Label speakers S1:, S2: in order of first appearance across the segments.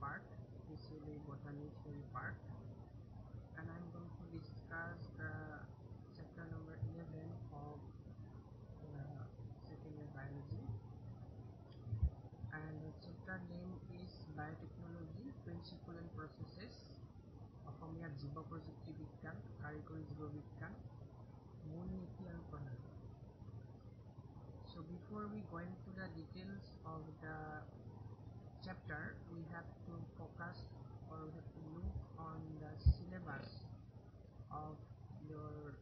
S1: part, especially botany theory part. And I'm going to discuss the chapter number 11 of uh, second year biology. And the chapter name is Biotechnology, Principle and Processes. অসমীয়াত জীৱ প্ৰযুক্তি বিজ্ঞান কাৰিকৰী জীৱ বিজ্ঞান মূল নীতি আৰু প্ৰণালী So before we go into the details of the chapter, we have to focus or we have to look on the syllabus of your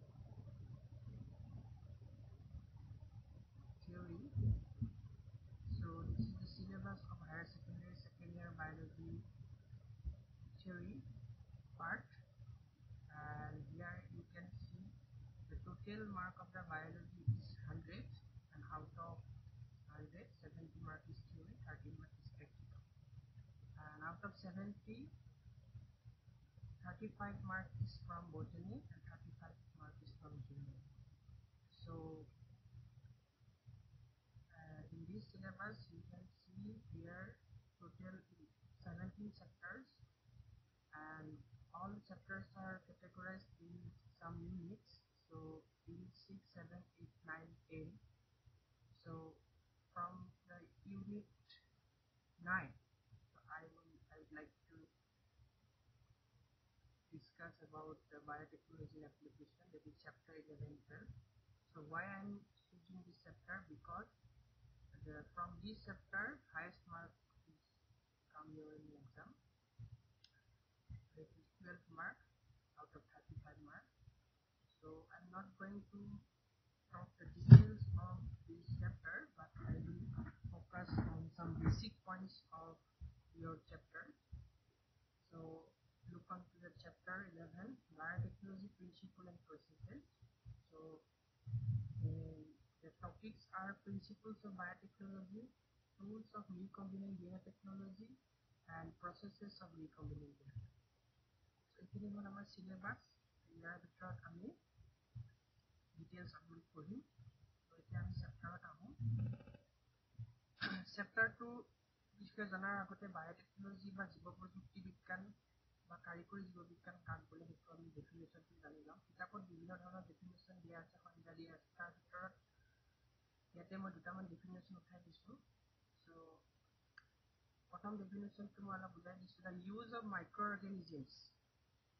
S1: theory. So this is the syllabus of higher secondary second year biology theory part and here you can see the total mark of the biology is 100 and out of 100 70 mark is theory 30 mark is practical and out of 70 35 mark is from botany and 35 mark is from geology so uh, in this syllabus you can see here total 17 chapters and all chapters are categorized in some units. So unit 6 7 8 9 10 so from the unit 9 so i will i would like to discuss about the biotechnology application that is chapter 11 12 so why i'm choosing this chapter? Because the from this chapter highest mark is come your in exam. That is 12 mark out of 35 mark. So i'm not going to talk the details of this chapter but i will focus on some basic points of your chapter. So the chapter 11 biotechnology principle and processes so um, the topics are principles of biotechnology tools of recombinant DNA technology and processes of recombinant DNA এইখিনি হ'ল আমাৰ syllabus ইয়াৰ ভিতৰত আমি details upload কৰিম ত' এতিয়া আমি চেপ্টাৰত আহোঁ চেপ্টাৰটো বিষয়ে জনাৰ আগতে বায়'টেকনলজি বা জীৱ প্ৰযুক্তি বিজ্ঞান বা কাৰিকৰী জীৱ বিজ্ঞান কাক বোলে সেইটো আমি ডেফিনেশ্যনটো জানি লওঁ কিতাপত বিভিন্ন ধৰণৰ ডেফিনেশ্যন দিয়া আছে সংজ্ঞা দিয়া আছে তাৰ ভিতৰত ইয়াতে মই দুটামান ডেফিনেশ্যন উঠাই দিছোঁ চ' প্ৰথম ডেফিনেশ্যনটো মই অলপ বুজাই দিছোঁ the use of microorganisms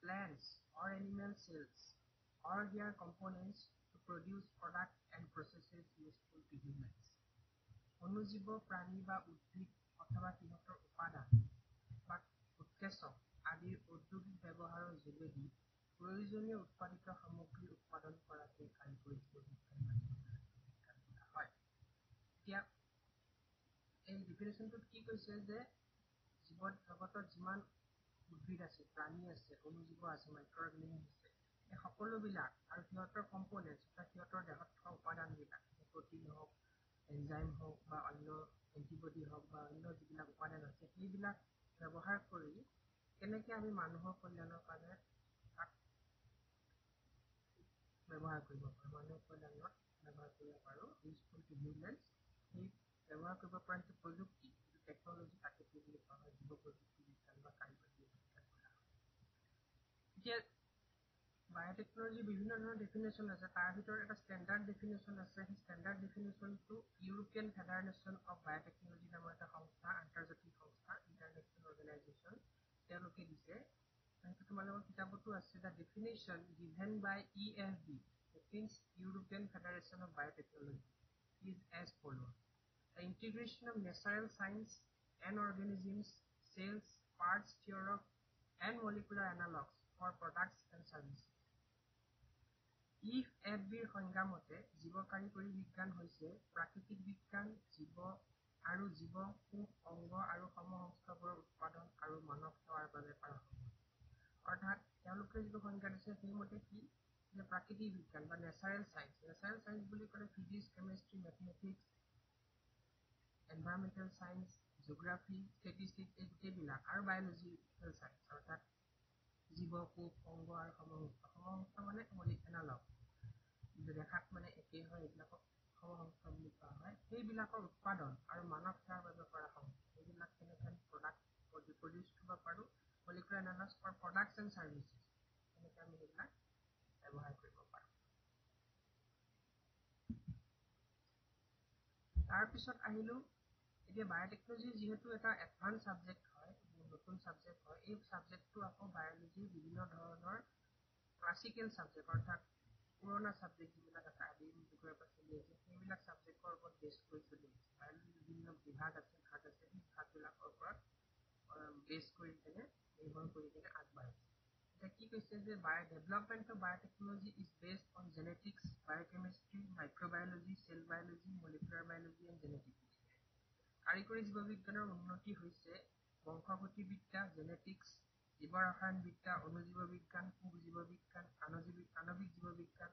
S1: plants or animal cells. Or their components to produce products and processes useful to humans. অনুজীৱ প্ৰাণী বা উদ্ভিদ অথবা সিহঁতৰ উপাদান বা উৎকেচক আদিৰ ঔদ্যোগিক ব্যৱহাৰৰ যোগেদি প্ৰয়োজনীয় উৎপাদিত সামগ্ৰী উৎপাদন কৰাকে কাৰিকৰী বিজ্ঞান হয়। এতিয়া এই ডিফিনেশ্যনটোত কি কৈছে যে জীৱ জগতত যিমান উদ্ভিদ আছে প্ৰাণী আছে অনুজীৱ আছে মাইক্ৰ অৰ্গেনিজম আছে এই সকলোবিলাক আৰু সিহঁতৰ কম্পনেণ্টছ অৰ্থাৎ সিহঁতৰ দেহত থকা উপাদানবিলাক প্ৰটিন হওক এনজাইম হওক বা অন্য এণ্টিবডি হওক বা অন্য যিবিলাক উপাদান আছে সেইবিলাক ব্যৱহাৰ কৰি কেনেকৈ আমি মানুহৰ কল্যাণৰ কাৰণে তাক ব্যৱহাৰ কৰিব পাৰোঁ মানুহৰ কল্যাণত ব্যৱহাৰ কৰিব পাৰোঁ। ইউজফুল টু হিউমেনছ সেই ব্যৱহাৰ কৰিব পৰা যিটো প্ৰযুক্তি যিটো টেকনলজি তাকে কি বুলি কোৱা হয় জীৱ প্ৰযুক্তি বিজ্ঞান বা কাৰিকৰী বিজ্ঞান কৰা হয়। এতিয়া বায়'টেকনলজিৰ বিভিন্ন ধৰণৰ ডেফিনেশ্যন আছে তাৰ ভিতৰত এটা ষ্টেণ্ডাৰ্ড ডেফিনেশ্যন আছে সেই ষ্টেণ্ডাৰ্ড ডেফিনেশ্যনটো ইউৰোপিয়ান ফেডাৰেশ্যন অফ বায়'টেকনলজি নামৰ এটা সংস্থা আন্তৰ্জাতিক সংস্থা ইণ্টাৰনেশ্যনেল অৰ্গেনাইজেশ্যন তেওঁলোকে দিছে সেইটো কিতাপতো আছে the definition given by E F B means European Federation of Biotechnology is as follow' integration of natural science and organisms, cells, parts thereof, and molecular analogs for products and services. ইফ F বিৰ সংজ্ঞা মতে জীৱ কাৰিকৰী বিজ্ঞান হৈছে প্ৰাকৃতিক বিজ্ঞান জীৱ আৰু জীৱ কোষ অংগ আৰু সমসংস্থাবোৰৰ উৎপাদন আৰু মানৱ সেৱাৰ বাবে কৰা হ'ব। অৰ্থাৎ তেওঁলোকে যিটো সংজ্ঞা দিছে সেইমতে কি? যে প্ৰাকৃতিক বিজ্ঞান বা নেচাৰেল চায়েন্স নেচাৰেল চায়েন্স বুলি ক'লে physics chemistry mathematics environmental science geography statistics এই গোটেইবিলাক আৰু বায়'লজিকেল চায়েন্স অৰ্থাৎ জীৱ কোষ অংগ আৰু সমসংস্থা সমসংস্থা মানে মলিক এনালগ দেখাত মানে একেই হয় এইবিলাকক বুলি কোৱা হয়। সেইবিলাকৰ উৎপাদন আৰু মানৱ সেৱাৰ বাবে কৰা হয় সেইবিলাক কেনেকৈ প্ৰডাক্ট প্ৰডিউচ কৰিব পাৰোঁ molecular analyse for and services এনেকৈ আমি সেইবিলাক ব্যৱহাৰ কৰিব পাৰোঁ। তাৰপিছত আহিলোঁ এতিয়া বায়'টেকনলজি যিহেতু এটা এডভান্স ছাবজেক্ট হয় নতুন ছাবজেক্ট হয় এই ছাবজেক্টটো আকৌ বায়'লজিৰ বিভিন্ন ধৰণৰ ক্লাছিকেল ছাবজেক্ট অৰ্থাৎ পুৰণা ছাবজেক্ট যিবিলাক আছে আদিম যুগৰ পৰা চলি আছে সেইবিলাক ছাবজেক্টৰ ওপৰত বেছ কৰি চলি আছে বায়'লজিৰ বিভিন্ন বিভাগ আছে ভাগ আছে সেই ভাগবিলাকৰ ওপৰত বেছ কৰি কেনে নিৰ্ভৰ কৰি কেনে আগবাঢ়িছে এতিয়া কি কৈছে যে by development of biotechnology is based on genetics biochemistry microbiology cell biology molecular biology and genetics কাৰিকৰী জীৱবিজ্ঞানৰ উন্নতি হৈছে বংশগতিবিদ্যা জেনেটিক্স জীৱ ৰসায়ন বিদ্যা অনুজীৱ বিজ্ঞান পোক জীৱ বিজ্ঞান আণৱিক জীৱ বিজ্ঞান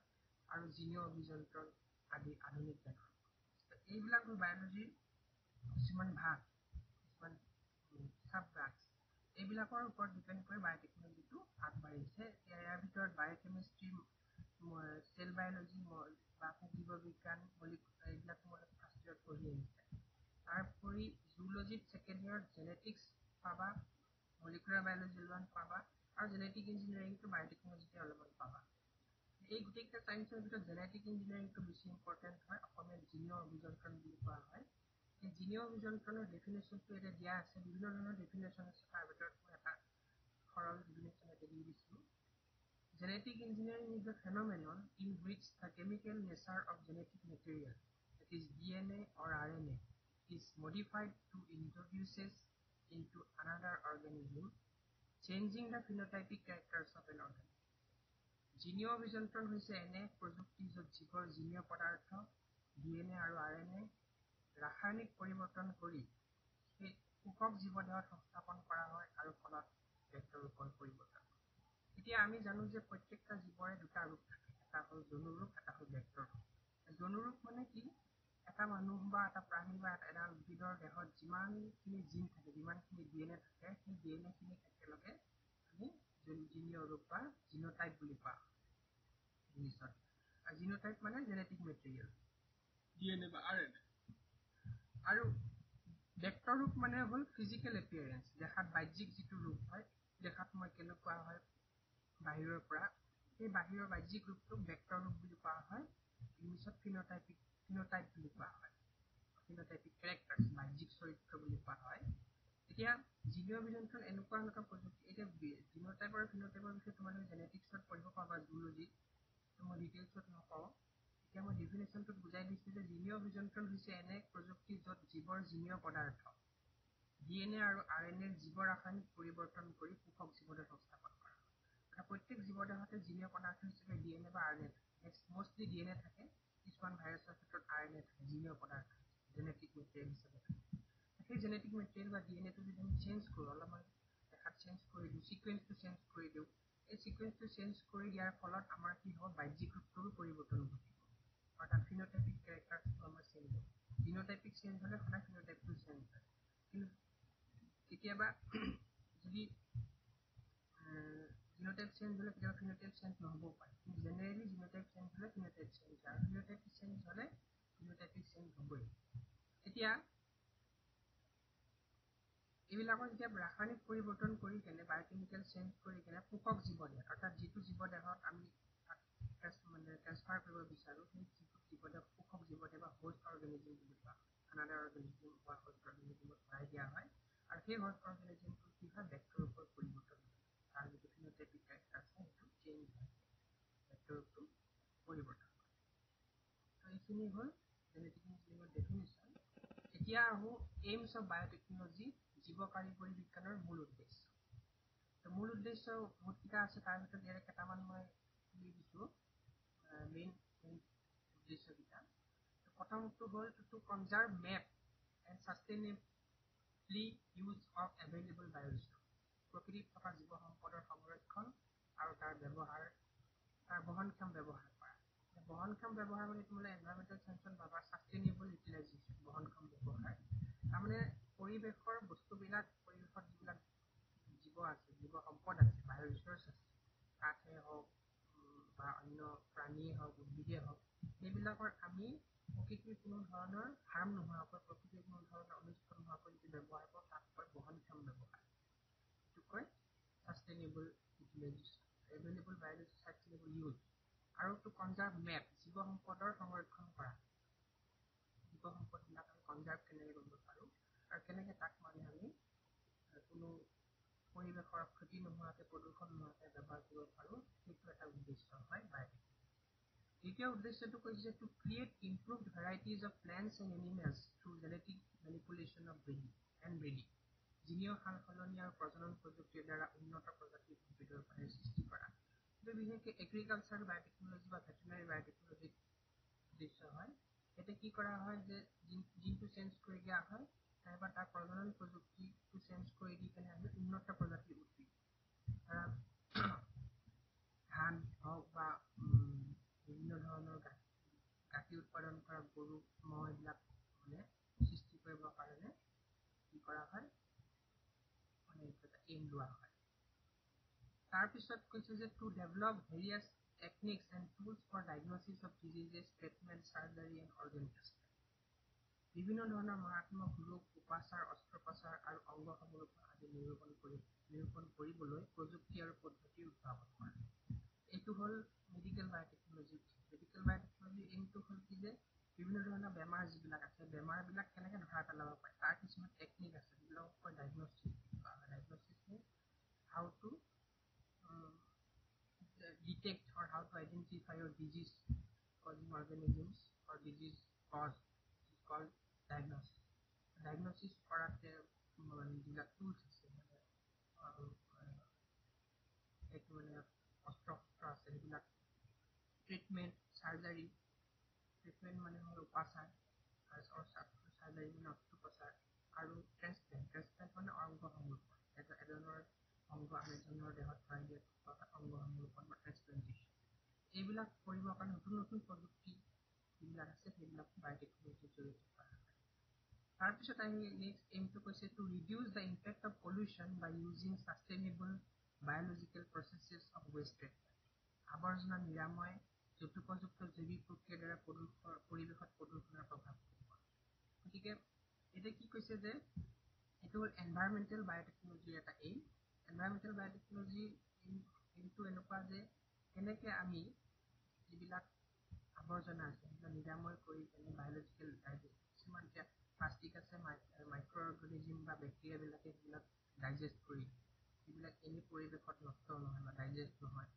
S1: আৰু জিনীয় অভিযন্ত্ৰণ আদি আধুনিক জ্ঞানৰ এইবিলাক হ'ল বায়'লজিৰ কিছুমান ভাগ কিছুমান চাব এইবিলাকৰ ওপৰত ডিপেণ্ড কৰি বায়'টেকনলজিটো আগবাঢ়িছে ইয়াৰ ভিতৰত বায়'কেমিষ্ট্ৰি চেল বায়'লজি বা পোক জীৱ বিজ্ঞান এইবিলাক মই ফাৰ্ষ্ট ইয়াৰত পঢ়ি আহিছে। তাৰোপৰি জুলজিত ছেকেণ্ড ইয়াৰত জেনেটিক্স পাবা। মলিকুলাৰ বায়'লজি অলপমান পাবা আৰু জেনেটিক ইঞ্জিনিয়াৰিংটো বায়'টেকনলজিতে অলপমান পাবা। এই গোটেইকেইটা চায়েন্সৰ ভিতৰত জেনেটিক ইঞ্জিনিয়াৰিংটো বেছি ইম্পৰ্টেণ্ট হয় অসমীয়াত জিনীয় অভিযন্ত্ৰণ বুলি কোৱা হয়। এই জিনীয় অভিযন্ত্ৰণৰ ডেফিনেশ্যনটো এতিয়া দিয়া আছে বিভিন্ন ধৰণৰ ডেফিনেশ্যন আছে তাৰ ভিতৰত মই এটা সৰল ডেফিনেশ্যন এটা দি দিছোঁ। Genetic engineering is a phenomenon in which the chemical nature of genetic material, that is DNA or RNA, is modified to introduces into another organism, changing the phenotypic characters of an organism. ৰাসায়নিক পৰিৱৰ্তন কৰি সেই সুখক জীৱদেহত সংস্থাপন কৰা হয় আৰু ফলত ব্যক্তৰ ৰূপৰ পৰিৱৰ্তন হয় এতিয়া আমি জানো যে প্ৰত্যেকটা জীৱৰে দুটা ৰূপ থাকে এটা হ'ল জনুৰূপ এটা হ'ল ব্যক্তৰ ৰূপ জনুৰূপ মানে কি? এটা মানুহ বা এটা প্ৰাণী বা এটা উদ্ভিদৰ দেহত যিমানখিনি জিন থাকে যিমানখিনি ডি এন এ থাকে সেই ডি এন এখিনিক একেলগে আমি জিনীয় ৰূপ বা জিন'টাইপ বুলি কোৱা ইংলিছত আৰু জিন'টাইপ মানে genetic material D N A বা আৰ এন এ আৰু ভেক্টৰ ৰূপ মানে হ'ল ফিজিকেল এপিয়াৰেঞ্চ দেখাত বাহ্যিক যিটো ৰূপ হয় দেখাত মই কেনেকুৱা হয় বাহিৰৰ পৰা। সেই বাহিৰৰ বাহ্যিক ৰূপটোক ভেক্টৰ ৰূপ বুলি কোৱা হয় ইংলিছত ফিন'টাইপিক ফিন'টাইপ বুলি কোৱা হয়। ফিন'টাইপিক কেৰেক্টাৰ বাহ্যিক চৰিত্ৰ বুলি কোৱা হয়। এতিয়া জিনীয় অভিযন্ত্ৰণ এনেকুৱা এনেকুৱা প্ৰযুক্তি এতিয়া জিন'টাইপ আৰু ফিন'টাইপৰ বিষয়ে তোমালোকে জেনেটিক্সত পঢ়িব পাবা জুলজিত মই ডিটেইলছত নকওঁ। এতিয়া মই ডেফিনেশ্যনটোত বুজাই দিছোঁ যে জিনীয় অভিযন্ত্ৰণ হৈছে এনে প্ৰযুক্তি য'ত জীৱৰ জিনীয় পদাৰ্থ ডি এন এ আৰু আৰ এন এৰ জীৱ ৰাসায়নিক পৰিৱৰ্তন কৰি পোষক জীৱদেহ সংস্থাপন কৰা হয়। প্ৰত্যেক জীৱদেহতে জিনীয় পদাৰ্থ হিচাপে ডি এন এ বা আৰ এন এ থাকে। মষ্টলি ডি এন এ থাকে। কিছুমান ভাইৰাছৰ ক্ষেত্ৰত আৰ এন এ থাকে জিনীয় পদাৰ্থ জেনেটিক মেটেৰিয়েল হিচাপে থাকে। সেই জেনেটিক মেটেৰিয়েল বা ডি এন এটো যদি আমি চেঞ্জ কৰোঁ অলপমান দেখাত চেঞ্জ কৰি দিওঁ চিকুৱেঞ্চটো চেঞ্জ কৰি দিওঁ এই চিকুৱেঞ্চটো চেঞ্জ কৰি দিয়াৰ ফলত আমাৰ কি হ'ব বাহ্যিক ৰূপটোৰো পৰিৱৰ্তন ঘটিব অৰ্থাৎ ফিন'টাইপিক কেৰেক্টাৰটো আমাৰ চেঞ্জ হ'ব জিন'টাইপিক চেঞ্জ হ'লে সদায় ফিন'টাইপটো চেঞ্জ হয় কিন্তু কেতিয়াবা যদি জিন'টাইপ চেঞ্জ হ'লে কেতিয়াবা ফিন'টাইপ চেঞ্জ নহ'বও পাৰে কিন্তু জেনেৰেলি জিন'টাইপ চেঞ্জ হ'লে ফিন'টাইপ চেঞ্জ হয় আৰু ফিন'টাইপ চেঞ্জ হ'লে ফিন'টাইপিক চেঞ্জ হ'বই এতিয়া এইবিলাকৰ যেতিয়া ৰাসায়নিক পৰিৱৰ্তন কৰি কেনে বায়'কেমিকেল চেঞ্জ কৰি কেনে পোষক জীৱদেহ অৰ্থাৎ যিটো জীৱদেহত আমি মানে ট্ৰেন্সফাৰ কৰিব বিচাৰোঁ সেই যিটো জীৱদেহ পোষক জীৱদেহ বা হোষ্ট অৰ্গেনিজিম বুলি কোৱা আনাডাৰ অৰ্গেনিজিম বা হোষ্ট অৰ্গেনিজিমত ভৰাই দিয়া হয়। আৰু সেই হোষ্ট অৰ্গেনিজিমটো কি হয়? ভেক্টৰ ৰূপৰ পৰিৱৰ্তন হয়। তাৰ যিটো ফিন'টাইপিক কেৰেক্টাৰ আছে সেইটো চেঞ্জ হয়। ভেক্টৰ ৰূপটো পৰিৱৰ্তন হয়। এইখিনি হ'ল জেনেটিক ইঞ্জিনিয়াৰিঙৰ ডেফিনেশ্যন এতিয়া আহোঁ এইমছ অফ বায়'টেকনলজি জীৱ কাৰিকৰী বিজ্ঞানৰ মূল উদ্দেশ্য মূল উদ্দেশ্য বহুতকেইটা আছে তাৰ ভিতৰত ইয়াৰে কেইটামান মই দি দিছোঁ মেইন মেইন উদ্দেশ্যকেইটা প্ৰথমটো হ'ল to conserve map and sustainably use of available bioresearch প্ৰকৃতিত থকা জীৱ সম্পদৰ সংৰক্ষণ আৰু তাৰ ব্যৱহাৰ তাৰ বহনক্ষম ব্যৱহাৰ কৰা বহনক্ষম ব্যৱহাৰ মানে তোমালোকে এনভাইৰমেণ্টেল চায়েন্সত পাবা ছাষ্টেইনেবল ইউটিলাইজেশ্যন বহনক্ষম ব্যৱহাৰ তাৰমানে পৰিৱেশৰ বস্তুবিলাক পৰিৱেশত যিবিলাক জীৱ আছে জীৱ সম্পদ আছে বায়ু ৰিচৰ্চ আছে কাঠেই হওক বা অন্য প্ৰাণীয়ে হওক উদ্ভিদেই হওক সেইবিলাকৰ আমি প্ৰকৃতিৰ কোনো ধৰণৰ হাৰ্ম নোহোৱাকৈ প্ৰকৃতিৰ কোনো ধৰণৰ অনিষ্ট নোহোৱাকৈ যদি ব্যৱহাৰ কৰোঁ তাক কয় বহনক্ষম ব্যৱহাৰ। এইটো কয় sustainable available biology sustainable use আৰু টু কনজাৰ্ভ মেপ জীৱ সম্পদৰ সংৰক্ষণ কৰা। জীৱ সম্পদবিলাক আমি কনজাৰ্ভ কেনেকৈ কৰিব পাৰোঁ? আৰু কেনেকৈ তাক মানে আমি কোনো পৰিৱেশৰ ক্ষতি নোহোৱাকৈ প্ৰদূষণ নোহোৱাকৈ ব্যৱহাৰ কৰিব পাৰোঁ সেইটো এটা উদ্দেশ্য হয় বায়'টেকনলজি দ্বিতীয় উদ্দেশ্যটো কৈছে to create improve varieties of plants and animals through genetic manipulation of breeding and breeding জিনীয় সাল সলনি আৰু প্ৰজনন প্ৰযুক্তিৰ দ্বাৰা উন্নত প্ৰজাতিৰ উদ্ভিদৰ পাৰে সৃষ্টি কৰা। কিন্তু বিশেষকৈ এগ্ৰিকালচাৰ বায়'টেকনলজি বা ভেটেনাৰী বায়'টেকনলজিৰ উদ্দেশ্য হয়। ইয়াতে কি কৰা হয় যে জিনটো চেঞ্জ কৰি দিয়া হয়। নাইবা তাৰ প্ৰজনন প্ৰযুক্তিটো চেঞ্জ কৰি দি কেনে আমি উন্নত প্ৰজাতিৰ উদ্ভিদ ধৰা ধান হওক বা বিভিন্ন ধৰণৰ গাখীৰ উৎপাদন কৰা গৰু ম'হ এইবিলাক মানে সৃষ্টি কৰিবৰ কাৰণে কি কৰা হয় মানে এটা এইম লোৱা হয় তাৰপিছত কৈছে যে to develop various techniques and tools for diagnosis of diseases treatment surgery and organ বিভিন্ন ধৰণৰ মাৰাত্মক ৰোগ উপাচাৰ অস্ত্ৰোপচাৰ আৰু অংগ সমলোপন আদি নিৰূপণ কৰি নিৰূপণ কৰিবলৈ প্ৰযুক্তি আৰু পদ্ধতিৰ উদ্ভাৱন কৰা। এইটো হ'ল মেডিকেল বায়'টেকনলজি মেডিকেল বায়'টেকনলজিৰ এইমটো হ'ল কি যে বিভিন্ন ধৰণৰ বেমাৰ যিবিলাক আছে বেমাৰবিলাক কেনেকৈ ধৰা পেলাব পাৰে তাৰ কিছুমান টেকনিক আছে যিবিলাকক কয় diagnostic diagnostic how to detect or how to identify or disease causing organisms or disease cause call diagnosis কৰাতে মানে অংগ সংৰোপণ এজনৰ অংগ এজনৰ দেহত দিয়াত অংগ সংৰোপণ বা এইবিলাক কৰিবৰ কাৰণে নতুন নতুন প্ৰযুক্তি যিবিলাক আছে সেইবিলাক কৰা হয় তাৰপিছত আহি নেক্সট এইমটো কৈছে to reduce the impact of pollution by using sustainable biological processes of waste আৱৰ্জনা নিৰাময় যথোপযুক্ত জৈৱিক প্ৰক্ৰিয়াৰ দ্বাৰা প্ৰদূষণ পৰিৱেশত প্ৰদূষণৰ প্ৰভাৱ পৰিব গতিকে এতিয়া কি কৈছে যে এইটো হ'ল এনভাইৰমেণ্টেল বায়'টেকনলজিৰ এটা এইম এনভাইৰমেণ্টেল বায়'টেকনলজি এইমটো এনেকুৱা যে কেনেকৈ আমি যিবিলাক আৱৰ্জনা আছে সেইবিলাক নিৰাময় কৰি কেনে বায়'লজিকেল কিছুমান এতিয়া প্লাষ্টিক আছে মাইক্ৰ' অৰ্গেনিজিম বা বেক্টেৰিয়াবিলাকে সেইবিলাক ডাইজেষ্ট কৰি যিবিলাক এনেই পৰিৱেশত নষ্ট নহয় বা ডাইজেষ্ট নহয়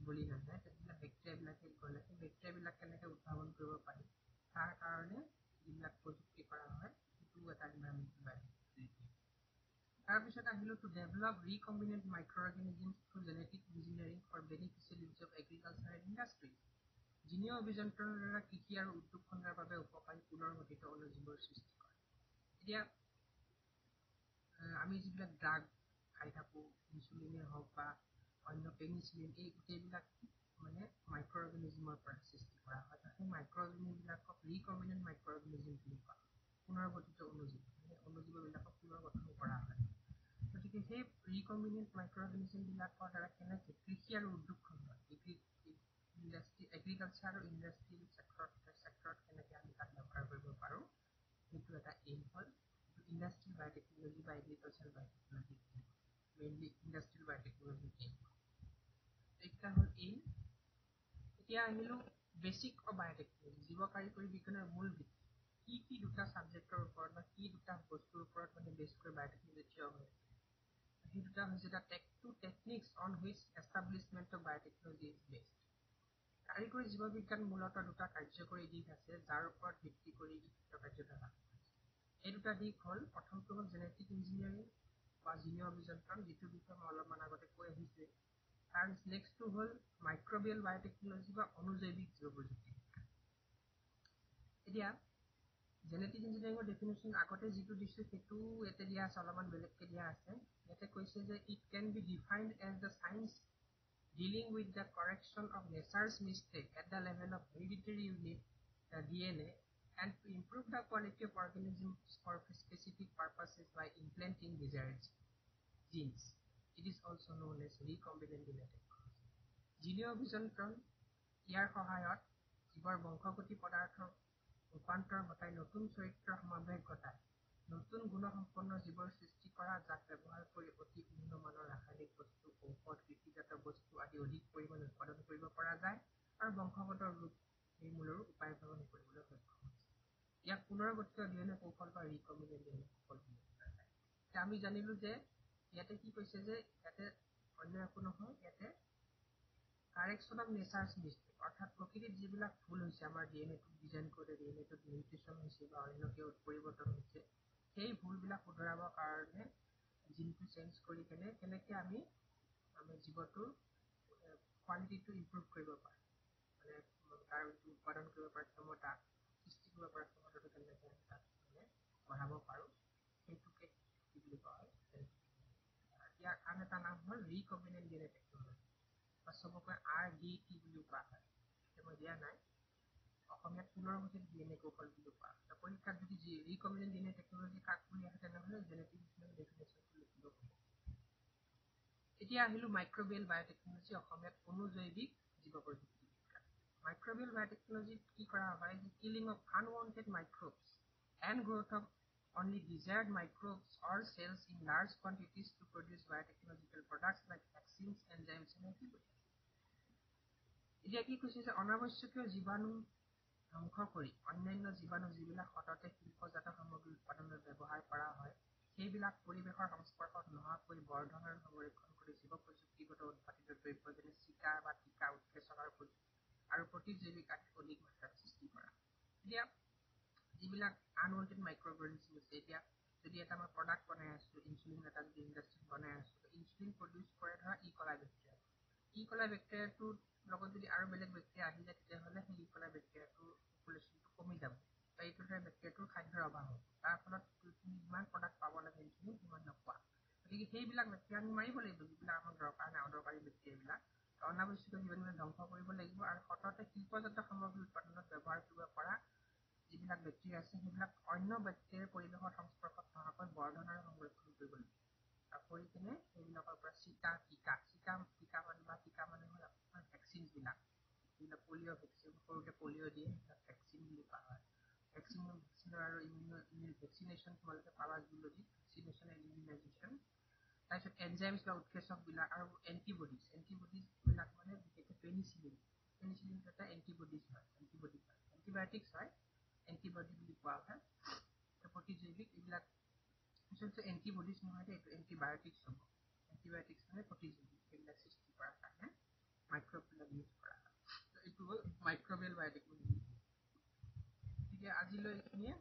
S1: বুলি নাযায় সেইবিলাক বেক্টেৰিয়াবিলাকে গ'লে সেই বেক্টেৰিয়াবিলাক কেনেকৈ উদ্ভাৱন কৰিব পাৰি তাৰ কাৰণে যিবিলাক প্ৰযুক্তি কৰা হয় সেইটোও এটা বায়'টেকনলজি তাৰপিছত আহিলোঁ to develop recombinant microorganisms through genetic engineering for beneficial use of agriculture and industries জিনীয় অভিযন্ত্ৰণৰ দ্বাৰা কৃষি আৰু উদ্যোগ খণ্ডৰ বাবে উপকাৰী পুনৰ গঠিত অনুজীৱৰ সৃষ্টি কৰে। এতিয়া আমি যিবিলাক ড্ৰাগ খাই থাকোঁ ইনচুলিনেই হওক বা অন্য পেনিচিলিন এই গোটেইবিলাক মানে মাইক্ৰ' অৰ্গেনিজিমৰ পৰা সৃষ্টি কৰা হয়। সেই মাইক্ৰ' অৰ্গেনিজবিলাকক ৰিকম্বিনেণ্ট মাইক্ৰ' অৰ্গেনিজিম বুলি কোৱা হয়। পুনৰ গঠিত অনুজীৱ সেই অনুজীৱবিলাকক পুনৰ গঠন কৰা হয়। গতিকে সেই ৰিকম্বিনেণ্ট মাইক্ৰ' অৰ্গেনিজিমবিলাকৰ দ্বাৰা কেনেকৈ কৃষি আৰু উদ্যোগ এগ্ৰিকালচাৰ আৰু ছেক্টৰত ছেক্টৰত কেনেকৈ আমি তাক ব্যৱহাৰ কৰিব পাৰোঁ সেইটো এটা এইম হ'ল ইণ্ডাষ্ট্ৰিয়েল বায়'টেকনলজি বা agriculture biotechnology mainly industrial biotechnology aim এইকেইটা হ'ল এইম এতিয়া আহিলোঁ বেচিক অফ বায়'টেকনলজি জীৱ কাৰিকৰী বিজ্ঞানৰ মূল ভিত্তি কি কি দুটা ছাবজেক্টৰ ওপৰত বা কি দুটা বস্তুৰ ওপৰত মানে বেছ কৰি বায়'টেকনলজি থিয় হৈ আছে সেই দুটা হৈছে the tech two techniques on which establishment of biotechnology is based কাৰিকৰী জীৱ বিজ্ঞান মূলতঃ দুটা কাৰ্যকৰী দিশ আছে যাৰ ওপৰত ভিত্তি কৰি কাৰ্যধাৰা এই দুটা দিশ হ'ল প্ৰথমটো হ'ল জেনেটিক ইঞ্জিনিয়াৰিং বা জিনীয় অভিযন্ত্ৰণ যিটোৰ বিষয়ে মই অলপমান আগতে কৈ আহিছোঁ তাৰ নেক্সটটো হ'ল মাইক্ৰবিয়েল বায়'টেকনলজি বা অনুজৈৱিক জীৱ প্ৰযুক্তি এতিয়া জেনেটিক ইঞ্জিনিয়াৰিঙৰ ডেফিনেশ্যন আগতে যিটো দিছোঁ সেইটো ইয়াতে দিয়া আছে অলপমান বেলেগকৈ দিয়া আছে। ইয়াতে কৈছে যে it can be defined as the science Dealing with the correction of nature's mistake at the level of hereditary unit the D N A and to improve the quality of organisms for specific purposes by implanting desired genes. It is also known as recombinant genetic জিনীয় অভিযন্ত্ৰণ ইয়াৰ সহায়ত জীৱৰ বংশগতি পদাৰ্থৰ ৰূপান্তৰ ঘটাই নতুন চৰিত্ৰৰ সমাৱেশ ঘটায় নতুন গুণসম্পন্ন জীৱৰ সৃষ্টি কৰা যাক ব্যৱহাৰ কৰি অতি উন্নমানৰ ৰাসায়নিক বস্তু ঔষধ কৃষিজাত বস্তু আদি অধিক পৰিমাণে উৎপাদন কৰিব পৰা যায় আৰু বংশগত ৰোগ নিৰ্মূলৰ উপায় গ্ৰহণ কৰিবলৈ সক্ষম ইয়াক পুনৰগঠিত ডিএনএ কৌশল বা ৰিকম্বিনেণ্ট ডিএনএ কৌশল বুলি এতিয়া আমি জানিলো যে ইয়াতে কি কৈছে যে ইয়াতে অন্য একো নহয় ইয়াতে কাৰেকশ্যন অফ নেচাৰ্ছ মিষ্টেক অৰ্থাৎ প্ৰকৃতিত যিবিলাক ভুল হৈছে আমাৰ ডি এন এটোক ডিজাইন কৰোঁতে ডি এন এটোত মিউটেশ্যন হৈছে বা অন্য কিবা পৰিৱৰ্তন হৈছে সেই ভুলবিলাক শুধৰাবৰ কাৰণে জিনটো চেঞ্জ কৰি কেনে কেনেকে আমি আমি জীৱটোৰ কোৱালিটিটো ইম্প্ৰুভ কৰিব পাৰোঁ। মানে তাৰ উৎপাদন কৰিব পৰা ক্ষমতা সৃষ্টি কৰিব পৰা ক্ষমতাটো কেনেকে আমি তাত মানে বঢ়াব পাৰোঁ সেইটোকে কি বুলি কোৱা হয় ইয়াৰ আন এটা নাম হ'ল এ টেকনলজি বা চবকৈ আৰ ডি টি বুলিও কোৱা হয়। এতিয়া মই দিয়া নাই। অসমীয়াত ডি এন এ কৌশল বুলি কোৱা হয় পৰীক্ষাত যদি যি এন এ টেকনলজি কাক বুলি আহে তেনেহ'লে জেনেটিক ডেফিনেশ্যনটো লিখিব এতিয়া আহিলো মাইক্ৰবিয়েল বায়'টেকনলজি অসমীয়াত অনুজৈৱিক জীৱ প্ৰযুক্তি মাইক্ৰবিয়েল বায়'টেকনলজিত কি কৰা হয়? যে killing of unwanted microbes and growth of only desired microbes or cells in large quantities to produce biotechnological products like vaccines, enzymes, and antibodies. এতিয়া কি কৈছে যে অনাৱশ্যকীয় জীৱাণু ধ্বংস কৰি অন্যান্য জীৱাণু যিবিলাক সততে শিল্পজাত সামগ্ৰী উৎপাদনত ব্যৱহাৰ কৰা হয় সেইবিলাক পৰিৱেশৰ সংস্পৰ্শত নোহোৱাকৈ বৰ্ধন আৰু সংৰক্ষণ কৰি জীৱ প্ৰযুক্তিগত উৎপাদিত দ্ৰব্য যেনে চিকা বা টিকা উৎকেচক আৰু আৰু প্ৰতিজৈৱিক আদি অধিক মাত্ৰাত সৃষ্টি কৰা। এতিয়া যিবিলাক আনৱান্টেড মাইক্ৰ'অৰ্গেনিজম আছে এতিয়া যদি এটা মই প্ৰডাক্ট বনাই আছোঁ ইনচুলিন এটা যদি ইণ্ডাষ্ট্ৰিত বনাই আছোঁ ইনচুলিন প্ৰডিউচ কৰে ধৰা ই কলাই বেক্টেৰিয়া ই কলাই বেক্টেৰিয়াটোৰ লগত যদি আৰু বেলেগ বেক্টেৰিয়া আহি যায় তেতিয়াহ'লে সেই ই কলাই বেক্টেৰিয়াটোৰ পপুলেশ্যনটো কমি যাব। বা এইটো বেক্টেৰিয়াটোৰ খাদ্যৰ অভাৱ হ'ব। তাৰ ফলত তুমি যিমান প্ৰডাক্ট পাব লাগে ইনচুলিন সিমান নোপোৱা। গতিকে সেইবিলাক বেক্টেৰিয়া আমি মাৰিব লাগিব। যিবিলাক আমাক দৰকাৰ নাই অদৰকাৰী বেক্টেৰিয়াবিলাক অনাৱশ্যকীয় জীৱনবিলাক ধ্বংস কৰিব লাগিব আৰু সততে শিল্পজাত সামগ্ৰী উৎপাদনত ব্যৱহাৰ কৰিব পৰা যিবিলাক বেক্টেৰিয়া আছে সেইবিলাক অন্য বেক্টেৰিয়াৰ পৰিৱেশৰ সংস্পৰ্শত নোহোৱাকৈ বৰ্ধন আৰু সংৰক্ষণ কৰিব লাগিব। আৰু কৰি কিনে সেইবিলাকৰ পৰা চিকা টিকা। চিকা টিকা মানে বা টিকা মানে হ'ল আপোনাৰ ভেকচিনবিলাক যিবিলাক পলিঅ' ভেকচিন সৰুতে পলিঅ' দিয়ে সেইবিলাক ভেকচিন বুলি কোৱা হয় ভেকচিন ভেকচিনৰ আৰু ইমিউন ভেকচিনেশ্যন তোমালোকে পাবা জুলজিত ভেকচিনেশ্যন এণ্ড ইমিউনাইজেশ্যন তাৰপিছত এনজাইমছ বা উৎকেচকবিলাক আৰু এণ্টিবডিজ এণ্টিবডিজবিলাক মানে বিশেষকৈ পেনিচিলিন পেনিচিলিন এটা এণ্টিবডিজ হয় এণ্টিবডি হয় এণ্টিবায়'টিক্স হয় এণ্টিবডি বুলি কোৱা হয় প্ৰতিজৈৱিক এইবিলাক আচলতে এণ্টিবডিজ নহয় এইটো এণ্টিবায়'টিক্স হ'ব এণ্টিবায়'টিক্স মানে প্ৰতিজৈৱিক সেইবিলাক সৃষ্টি কৰাৰ কাৰণে মাইক্ৰ'বিলাক ইউজ কৰা হয় হ'ল মাইক্ৰ'বিয়েল বায়'টেকনলজি গতিকে আজিলৈ এইখিনিয়ে